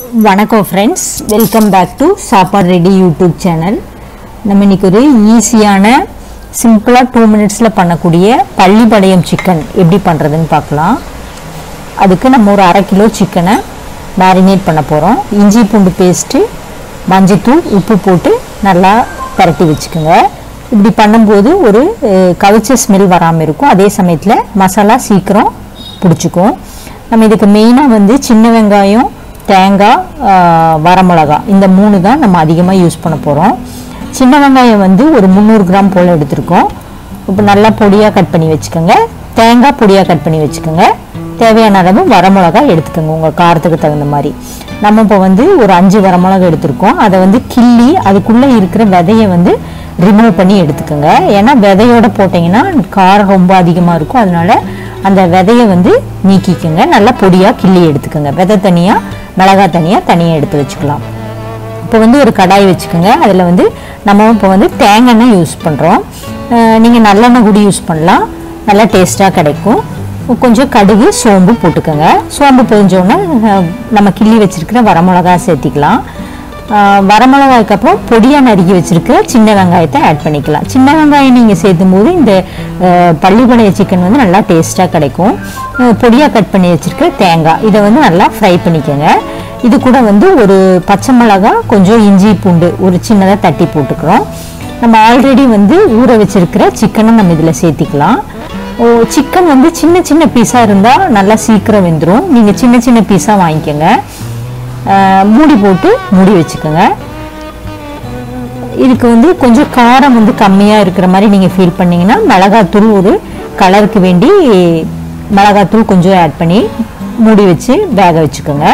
வணக்கம் friends welcome back to Sappadu ready YouTube channel நம்ம இன்றைக்கி ஒரு ஈஸியான சிம்பிளாக டூ மினிட்ஸில் பண்ணக்கூடிய பள்ளிப்படையம் சிக்கன் எப்படி பண்ணுறதுன்னு பார்க்கலாம். அதுக்கு நம்ம ஒரு அரை கிலோ சிக்கனை மேரினேட் பண்ண போகிறோம் இஞ்சி பூண்டு பேஸ்ட்டு மஞ்சத்தூள் உப்பு போட்டு நல்லா பரட்டி வச்சுக்கோங்க. இப்படி பண்ணும்போது ஒரு கவிச்ச ஸ்மெல் வராமல் இருக்கும். அதே சமயத்தில் மசாலா சீக்கிரம் பிடிச்சிக்கும். நம்ம இதுக்கு மெயினாக வந்து சின்ன வெங்காயம் தேங்காய் வரமிளகா. இந்த மூணு தான் நம்ம அதிகமாக யூஸ் பண்ண போகிறோம் சின்ன வெங்காயம் வந்து ஒரு முந்நூறு கிராம் போல் எடுத்திருக்கோம். இப்போ நல்லா பொடியாக கட் பண்ணி வச்சுக்கோங்க. தேங்காய் பொடியாக கட் பண்ணி வச்சுக்கோங்க. தேவையான அளவு வரமிளகா எடுத்துக்கோங்க. உங்கள் காரத்துக்கு தகுந்த மாதிரி. நம்ம இப்போ வந்து ஒரு அஞ்சு வரமிளகா எடுத்திருக்கோம். அதை வந்து கிள்ளி அதுக்குள்ளே இருக்கிற விதையை வந்து ரிமூவ் பண்ணி எடுத்துக்கோங்க. ஏன்னா விதையோட போட்டிங்கன்னா காரம் ரொம்ப அதிகமாக இருக்கும். அதனால அந்த விதையை வந்து நீக்கிக்கோங்க. நல்லா பொடியாக கிள்ளி எடுத்துக்கோங்க. விதை தனியாக மிளகாய் தனியாக தனியாக எடுத்து வச்சுக்கலாம். இப்போ வந்து ஒரு கடாய் வச்சுக்கோங்க. அதில் வந்து நம்ம இப்போ வந்து தேங்காய் எண்ணெய் யூஸ் பண்ணுறோம் நீங்கள் நல்லெண்ணெய் கூட யூஸ் பண்ணலாம். நல்லா டேஸ்ட்டாக கிடைக்கும். கொஞ்சம் கடுகு சோம்பு போட்டுக்கோங்க. சோம்பு பொரிஞ்சோடனே நம்ம கிள்ளி வச்சுருக்கிற வரமிளகா சேர்த்திக்கலாம். வரமிளகாய்க்கு அப்புறம் பொடியாக நறுக்கி வச்சுருக்க சின்ன வெங்காயத்தை ஆட் பண்ணிக்கலாம். சின்ன வெங்காயம் நீங்கள் சேர்த்தும் போது இந்த ஆஹ் பள்ளிப்படைய சிக்கன் வந்து நல்லா டேஸ்ட்டாக கிடைக்கும். பொடியாக கட் பண்ணி வச்சுருக்க தேங்காய். இதை வந்து நல்லா ஃப்ரை பண்ணிக்கோங்க. இது கூட வந்து ஒரு பச்சை மிளகா கொஞ்சம் இஞ்சி பூண்டு ஒரு சின்னதாக தட்டி போட்டுக்கிறோம். நம்ம ஆல்ரெடி வந்து ஊற வச்சுருக்கிற சிக்கனை நம்ம இதில் சேர்த்திக்கலாம். ஓ சிக்கன் வந்து சின்ன சின்ன பீஸாக இருந்தால் நல்லா சீக்கிரம் வெந்துடும் நீங்கள் சின்ன சின்ன பீஸாக வாங்கிக்கோங்க. மூடி போட்டு மூடி வச்சுக்கோங்க. இதுக்கு வந்து கொஞ்சம் காரம் வந்து கம்மியாக இருக்கிற மாதிரி நீங்கள் ஃபீல் பண்ணீங்கன்னா மிளகாத்தூள் ஒரு கலருக்கு வேண்டி மிளகாத்தூள் கொஞ்சம் ஆட் பண்ணி மூடி வச்சு வேக வச்சுக்கோங்க.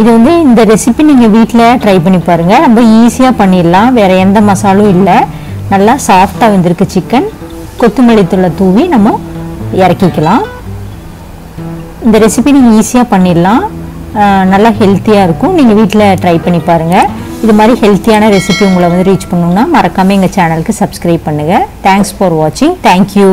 இது வந்து இந்த ரெசிபி நீங்கள் வீட்டில் ட்ரை பண்ணி பாருங்கள் ரொம்ப ஈஸியாக பண்ணிடலாம். வேறு எந்த மசாலும் இல்லை. நல்லா சாஃப்டாக வந்திருக்கு சிக்கன் கொத்தமல்லி தூளை தூவி நம்ம இறக்கிக்கலாம். இந்த ரெசிபி நீங்கள் ஈஸியாக பண்ணிடலாம். நல்லா ஹெல்த்தியாக இருக்கும். நீங்கள் வீட்டில் ட்ரை பண்ணி பாருங்கள் இது மாதிரி ஹெல்த்தியான ரெசிபி உங்களை வந்து ரீச் பண்ணணும்னா மறக்காமல் எங்கள் சேனலுக்கு சப்ஸ்கிரைப் பண்ணுங்கள் தேங்க்ஸ் ஃபார் வாட்சிங் தேங்க்யூ